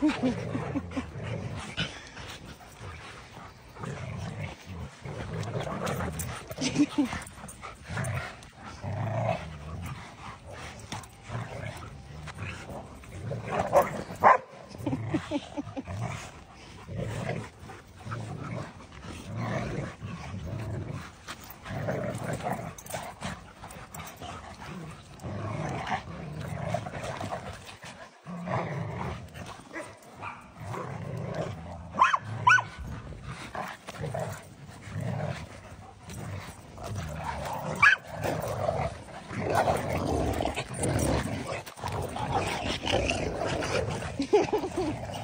Ha, ha, ha. Ha ha.